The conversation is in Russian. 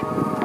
Пока.